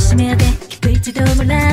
閉めて低い自動もら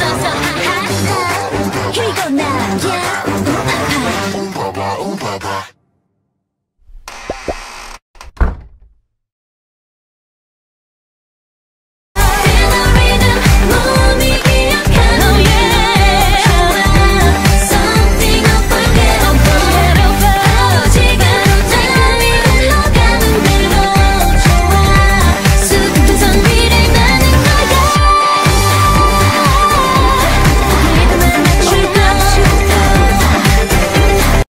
so, so, ha.